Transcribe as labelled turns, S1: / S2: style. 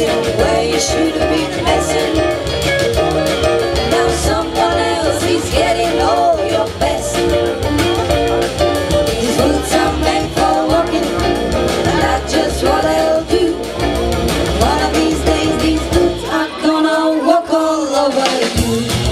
S1: messing where you shouldn't be messing. Now someone else is getting all your best. These boots are meant for walking, and that's just what they'll do. One of these days, these boots are gonna walk all over you.